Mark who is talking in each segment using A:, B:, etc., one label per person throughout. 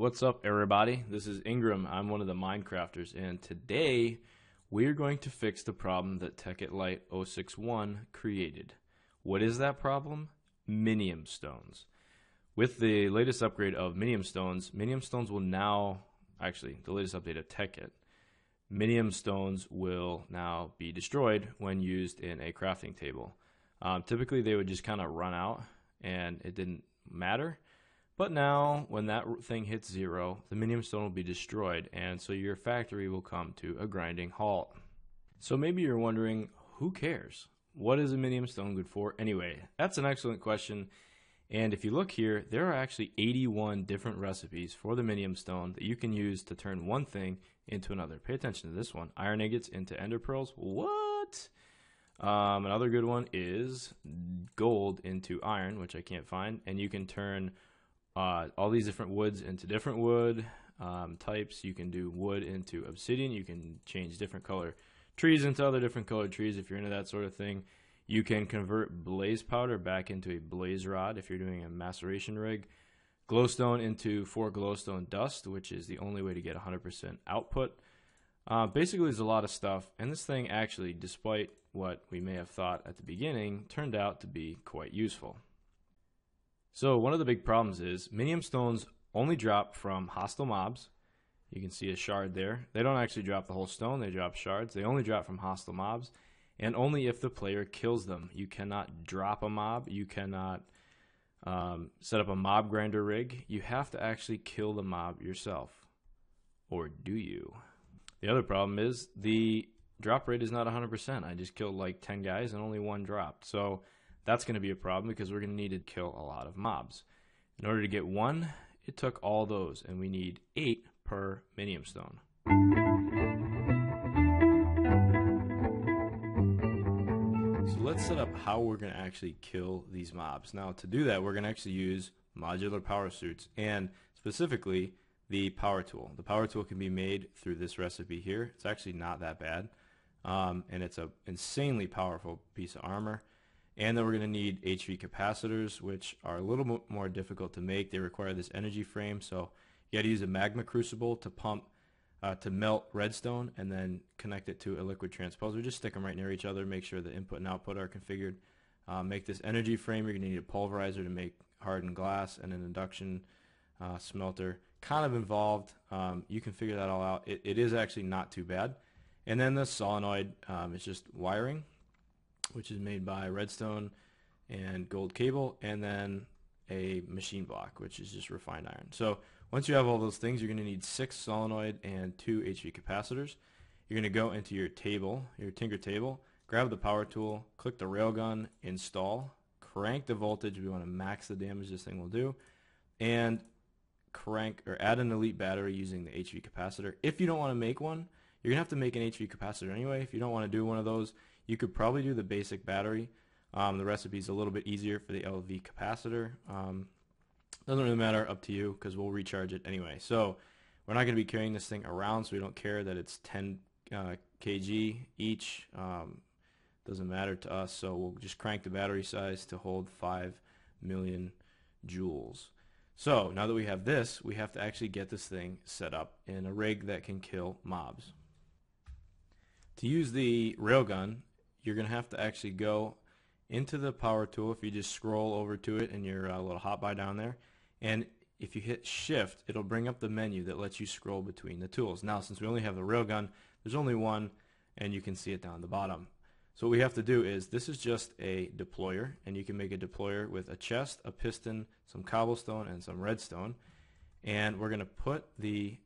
A: What's up, everybody? This is Ingram. I'm one of the MindCrafters, and today we're going to fix the problem that Tekkit Lite 061 created. What is that problem? Minium stones. With the latest upgrade of Minium stones, Minium stones will now, actually, the latest update of Tekkit, Minium stones will now be destroyed when used in a crafting table. Um, typically, they would just kind of run out, and it didn't matter. But now, when that thing hits zero, the minium stone will be destroyed, and so your factory will come to a grinding halt. So maybe you're wondering, who cares? What is a minium stone good for anyway? That's an excellent question. And if you look here, there are actually 81 different recipes for the minium stone that you can use to turn one thing into another. Pay attention to this one. Iron ingots into ender pearls. What? Um, another good one is gold into iron, which I can't find. And you can turn uh, all these different woods into different wood um, types. You can do wood into obsidian. You can change different color trees into other different colored trees if you're into that sort of thing. You can convert blaze powder back into a blaze rod if you're doing a maceration rig. Glowstone into 4 glowstone dust, which is the only way to get 100% output. Uh, basically, there's a lot of stuff, and this thing actually, despite what we may have thought at the beginning, turned out to be quite useful. So one of the big problems is minium stones only drop from hostile mobs. You can see a shard there. They don't actually drop the whole stone, they drop shards. They only drop from hostile mobs, and only if the player kills them. You cannot drop a mob, you cannot um, set up a mob grinder rig. You have to actually kill the mob yourself. Or do you? The other problem is the drop rate is not 100%. I just killed like 10 guys and only one dropped. So that's going to be a problem because we're going to need to kill a lot of mobs. In order to get one, it took all those, and we need eight per minium stone. So let's set up how we're going to actually kill these mobs. Now to do that, we're going to actually use modular power suits, and specifically the power tool. The power tool can be made through this recipe here. It's actually not that bad, um, and it's an insanely powerful piece of armor. And then we're going to need HV capacitors, which are a little more difficult to make. They require this energy frame, so you got to use a magma crucible to pump, uh, to melt redstone, and then connect it to a liquid transposer. Just stick them right near each other, make sure the input and output are configured. Uh, make this energy frame. You're going to need a pulverizer to make hardened glass and an induction uh, smelter. Kind of involved. Um, you can figure that all out. It, it is actually not too bad. And then the solenoid um, is just wiring which is made by Redstone and Gold Cable, and then a machine block, which is just refined iron. So once you have all those things, you're going to need six solenoid and two HV capacitors. You're going to go into your table, your Tinker table, grab the power tool, click the railgun, install, crank the voltage. We want to max the damage this thing will do, and crank or add an elite battery using the HV capacitor. If you don't want to make one, you're going to have to make an HV capacitor anyway. If you don't want to do one of those, you could probably do the basic battery. Um, the recipe is a little bit easier for the LV capacitor. Um, doesn't really matter, up to you, because we'll recharge it anyway. So we're not going to be carrying this thing around, so we don't care that it's 10 uh, kg each. Um, doesn't matter to us, so we'll just crank the battery size to hold 5 million joules. So now that we have this, we have to actually get this thing set up in a rig that can kill mobs. To use the railgun, you're going to have to actually go into the power tool if you just scroll over to it in your uh, little hotbar down there. And if you hit shift it'll bring up the menu that lets you scroll between the tools. Now since we only have the railgun there's only one and you can see it down the bottom. So what we have to do is this is just a deployer and you can make a deployer with a chest a piston some cobblestone and some redstone. And we're going to put the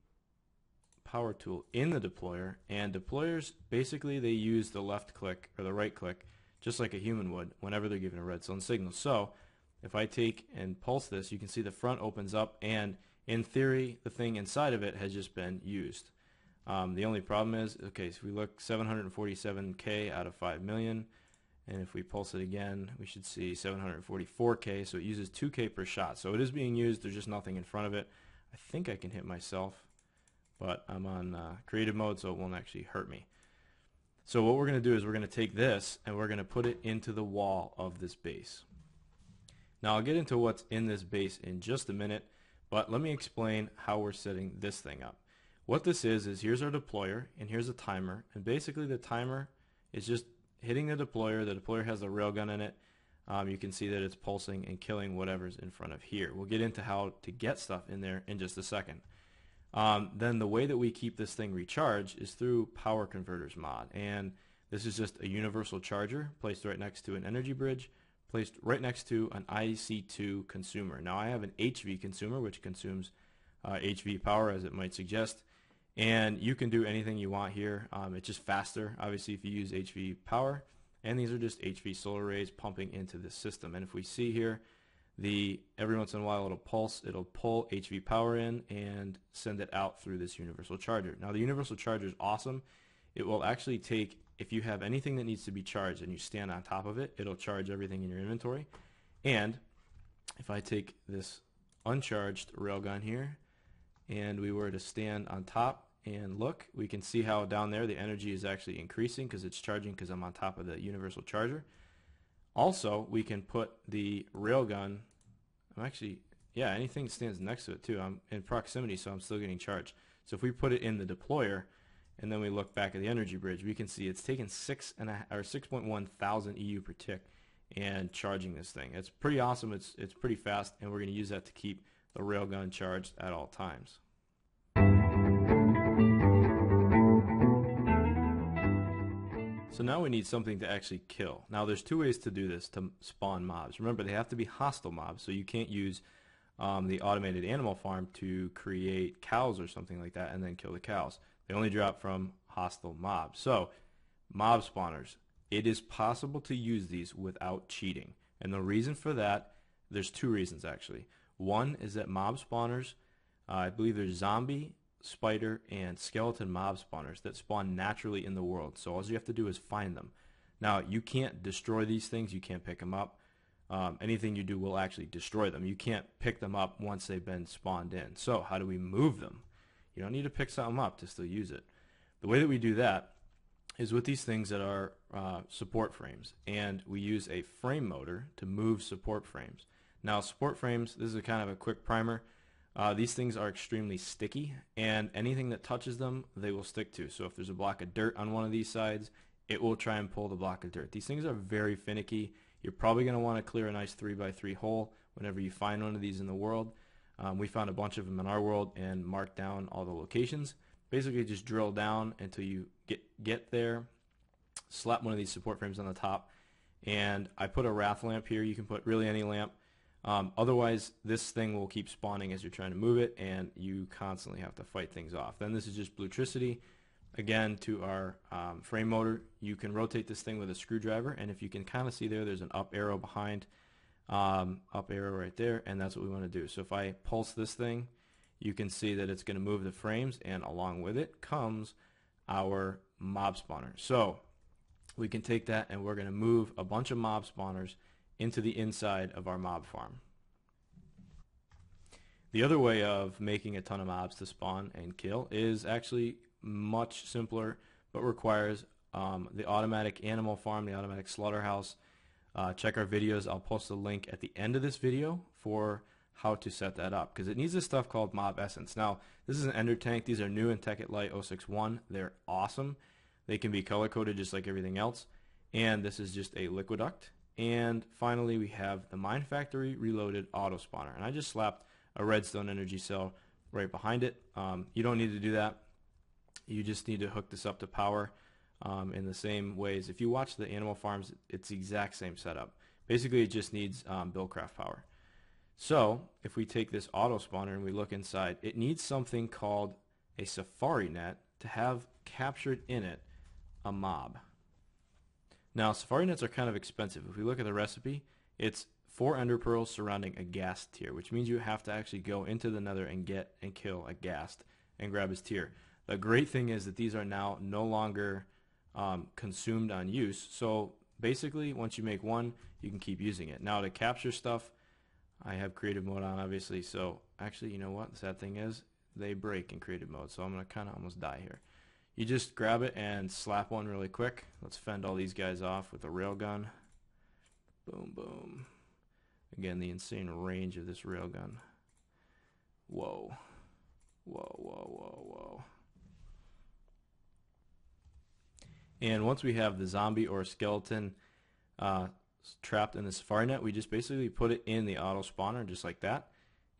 A: power tool in the deployer and deployers basically they use the left click or the right click just like a human would whenever they're given a redstone signal. So if I take and pulse this you can see the front opens up and in theory the thing inside of it has just been used. Um, the only problem is okay so we look 747k out of 5 million and if we pulse it again we should see 744k so it uses 2k per shot. So it is being used there's just nothing in front of it. I think I can hit myself but I'm on uh, creative mode so it won't actually hurt me. So what we're going to do is we're going to take this and we're going to put it into the wall of this base. Now I'll get into what's in this base in just a minute, But let me explain how we're setting this thing up. What this is, is here's our deployer and here's a timer. And basically the timer is just hitting the deployer. The deployer has a railgun in it. Um, you can see that it's pulsing and killing whatever's in front of here. We'll get into how to get stuff in there in just a second. Um, then the way that we keep this thing recharged is through Power Converters mod. And this is just a universal charger placed right next to an energy bridge, placed right next to an IC2 consumer. Now I have an HV consumer which consumes uh, HV power as it might suggest. And you can do anything you want here. Um, it's just faster, obviously, if you use HV power. And these are just HV solar arrays pumping into this system. And if we see here, the every once in a while it'll pulse, it'll pull HV power in and send it out through this universal charger. Now the universal charger is awesome. It will actually take, if you have anything that needs to be charged and you stand on top of it, it'll charge everything in your inventory. And if I take this uncharged railgun here and we were to stand on top and look, we can see how down there the energy is actually increasing because it's charging because I'm on top of the universal charger. Also, we can put the railgun, I'm actually, yeah, anything stands next to it too. I'm in proximity, so I'm still getting charged. So if we put it in the deployer, and then we look back at the energy bridge, we can see it's taking six and or 6.1 thousand EU per tick and charging this thing. It's pretty awesome. It's it's pretty fast, and we're going to use that to keep the railgun charged at all times. So now we need something to actually kill. Now there's two ways to do this to spawn mobs. Remember, they have to be hostile mobs, so you can't use um, the automated animal farm to create cows or something like that and then kill the cows. They only drop from hostile mobs. So, mob spawners. It is possible to use these without cheating. And the reason for that, there's two reasons actually. One is that mob spawners, uh, I believe there's zombie spider, and skeleton mob spawners that spawn naturally in the world. So all you have to do is find them. Now, you can't destroy these things. You can't pick them up. Um, anything you do will actually destroy them. You can't pick them up once they've been spawned in. So how do we move them? You don't need to pick something up to still use it. The way that we do that is with these things that are uh, support frames. And we use a frame motor to move support frames. Now, support frames, this is a kind of a quick primer. Uh, these things are extremely sticky, and anything that touches them, they will stick to. So if there's a block of dirt on one of these sides, it will try and pull the block of dirt. These things are very finicky. You're probably going to want to clear a nice 3x3 hole whenever you find one of these in the world. Um, we found a bunch of them in our world and marked down all the locations. Basically, just drill down until you get get there, slap one of these support frames on the top, and I put a wrath lamp here. You can put really any lamp. Um, otherwise, this thing will keep spawning as you're trying to move it, and you constantly have to fight things off. Then this is just Bluetricity. Again, to our um, frame motor, you can rotate this thing with a screwdriver, and if you can kind of see there, there's an up arrow behind, um, up arrow right there, and that's what we want to do. So if I pulse this thing, you can see that it's going to move the frames, and along with it comes our mob spawner. So we can take that, and we're going to move a bunch of mob spawners into the inside of our mob farm. The other way of making a ton of mobs to spawn and kill is actually much simpler, but requires um, the automatic animal farm, the automatic slaughterhouse. Uh, check our videos. I'll post a link at the end of this video for how to set that up because it needs this stuff called Mob Essence. Now, this is an Ender tank. These are new in Tekkit Lite 061. They're awesome. They can be color coded just like everything else. And this is just a Liquiduct. And finally, we have the Mine Factory Reloaded Auto Spawner. And I just slapped a redstone energy cell right behind it. Um, you don't need to do that. You just need to hook this up to power um, in the same ways. If you watch the Animal Farms, it's the exact same setup. Basically, it just needs um, Buildcraft power. So, if we take this auto spawner and we look inside, it needs something called a safari net to have captured in it a mob. Now, safari nets are kind of expensive. If we look at the recipe, it's four ender pearls surrounding a ghast tear, which means you have to actually go into the nether and get and kill a ghast and grab his tear. The great thing is that these are now no longer um, consumed on use. So basically, once you make one, you can keep using it. Now to capture stuff, I have creative mode on obviously. So actually, you know what? The sad thing is they break in creative mode. So I'm going to kind of almost die here. You just grab it and slap one really quick. Let's fend all these guys off with a railgun. Boom, boom. Again, the insane range of this railgun. Whoa. Whoa, whoa, whoa, whoa. And once we have the zombie or skeleton uh, trapped in the Safari net, we just basically put it in the auto spawner just like that.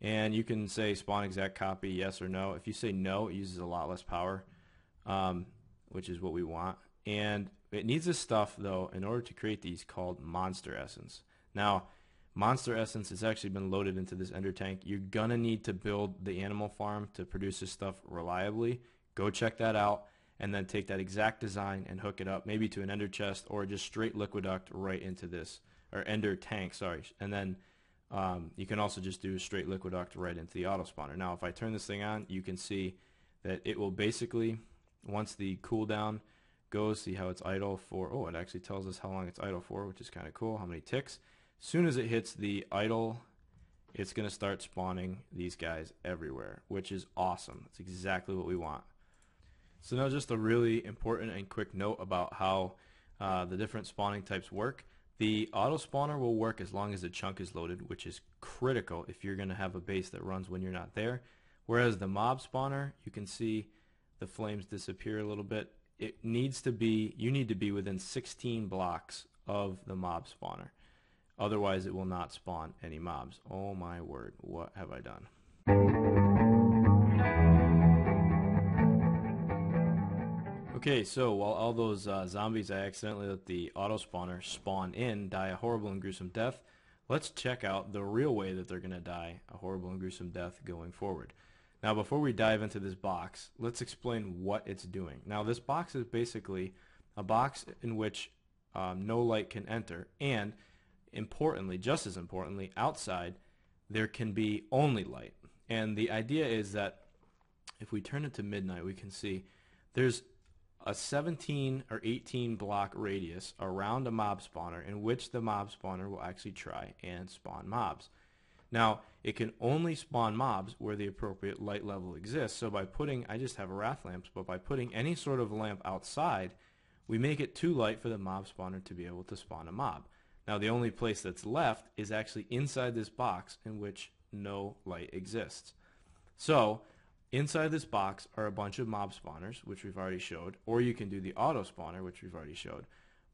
A: And you can say spawn exact copy, yes or no. If you say no, it uses a lot less power, um, which is what we want. And it needs this stuff, though, in order to create these called Monster Essence. Now, Monster Essence has actually been loaded into this Ender Tank. You're going to need to build the animal farm to produce this stuff reliably. Go check that out and then take that exact design and hook it up maybe to an Ender chest or just straight Liquiduct right into this, or Ender Tank, sorry. And then um, you can also just do a straight Liquiduct right into the auto spawner. Now, if I turn this thing on, you can see that it will basically, once the cooldown goes, see how it's idle for, oh, it actually tells us how long it's idle for, which is kind of cool, how many ticks. As soon as it hits the idle, it's going to start spawning these guys everywhere, which is awesome. That's exactly what we want. So now just a really important and quick note about how uh, the different spawning types work. The auto spawner will work as long as the chunk is loaded, which is critical if you're going to have a base that runs when you're not there. Whereas the mob spawner, you can see the flames disappear a little bit. It needs to be, you need to be within 16 blocks of the mob spawner. Otherwise, it will not spawn any mobs. Oh my word, what have I done? Okay, so while all those uh, zombies I accidentally let the auto spawner spawn in die a horrible and gruesome death, let's check out the real way that they're going to die a horrible and gruesome death going forward. Now, before we dive into this box, let's explain what it's doing. Now, this box is basically a box in which um, no light can enter, and importantly, just as importantly, outside there can be only light. And the idea is that if we turn it to midnight, we can see there's a 17 or 18 block radius around a mob spawner in which the mob spawner will actually try and spawn mobs. Now, it can only spawn mobs where the appropriate light level exists. So by putting, I just have a wrath lamps, but by putting any sort of lamp outside, we make it too light for the mob spawner to be able to spawn a mob. Now the only place that's left is actually inside this box in which no light exists. So inside this box are a bunch of mob spawners, which we've already showed, or you can do the auto spawner, which we've already showed.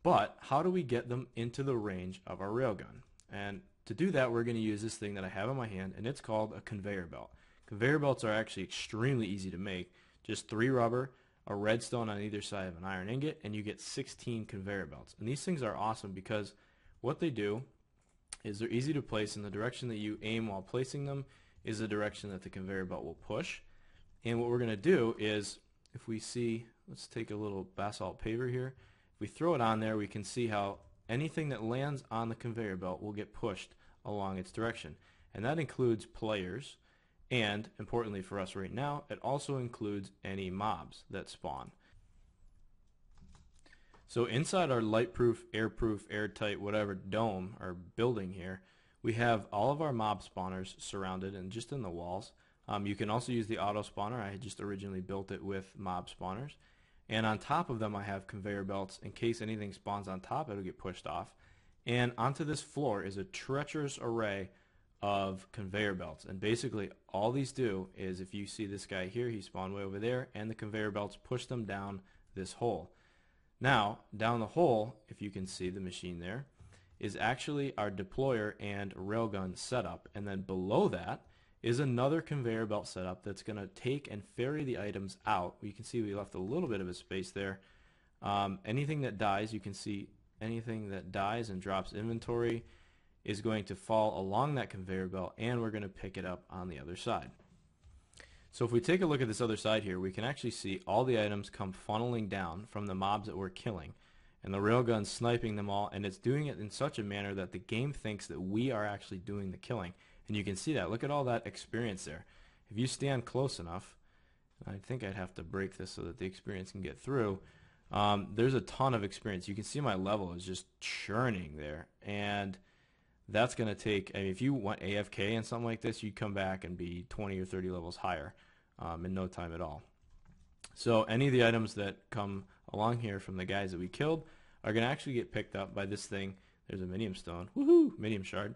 A: But how do we get them into the range of our railgun? And to do that, we're going to use this thing that I have in my hand, and it's called a conveyor belt. Conveyor belts are actually extremely easy to make. Just three rubber, a redstone on either side of an iron ingot, and you get 16 conveyor belts. And these things are awesome because what they do is they're easy to place in the direction that you aim while placing them is the direction that the conveyor belt will push. And what we're going to do is if we see, let's take a little basalt paver here. If we throw it on there, we can see how anything that lands on the conveyor belt will get pushed along its direction. And that includes players, and importantly for us right now, it also includes any mobs that spawn. So inside our lightproof, airproof, airtight, whatever dome or building here, we have all of our mob spawners surrounded and just in the walls. Um, you can also use the auto spawner. I had just originally built it with mob spawners. And on top of them I have conveyor belts. In case anything spawns on top, it'll get pushed off. And onto this floor is a treacherous array of conveyor belts. And basically all these do is if you see this guy here, he spawned way over there, and the conveyor belts push them down this hole. Now, down the hole, if you can see the machine there, is actually our deployer and railgun setup. And then below that is another conveyor belt setup that's going to take and ferry the items out. You can see we left a little bit of a space there. Um, anything that dies, you can see anything that dies and drops inventory is going to fall along that conveyor belt and we're going to pick it up on the other side. So if we take a look at this other side here, we can actually see all the items come funneling down from the mobs that we're killing. And the railgun sniping them all, and it's doing it in such a manner that the game thinks that we are actually doing the killing. And you can see that. Look at all that experience there. If you stand close enough, I think I'd have to break this so that the experience can get through. Um, there's a ton of experience. You can see my level is just churning there. And that's going to take, I mean, if you want AFK and something like this, you'd come back and be 20 or 30 levels higher um, in no time at all. So any of the items that come along here from the guys that we killed are going to actually get picked up by this thing. There's a minium stone. Woohoo! Minium shard.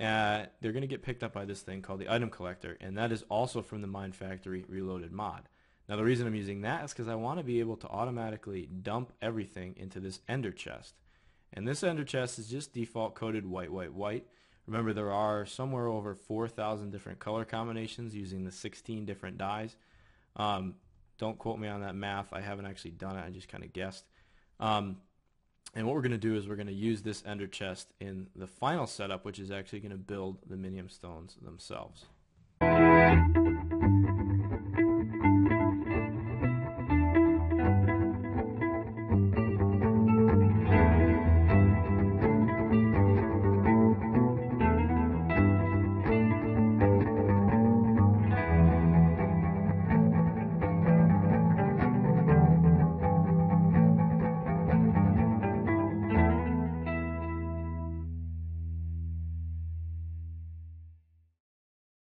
A: uh, they're going to get picked up by this thing called the item collector, and that is also from the Mine Factory Reloaded mod. Now the reason I'm using that is because I want to be able to automatically dump everything into this ender chest. And this ender chest is just default coded white, white, white. Remember there are somewhere over 4,000 different color combinations using the 16 different dyes. Um, don't quote me on that math. I haven't actually done it. I just kind of guessed. Um, and what we're going to do is we're going to use this ender chest in the final setup, which is actually going to build the minium stones themselves.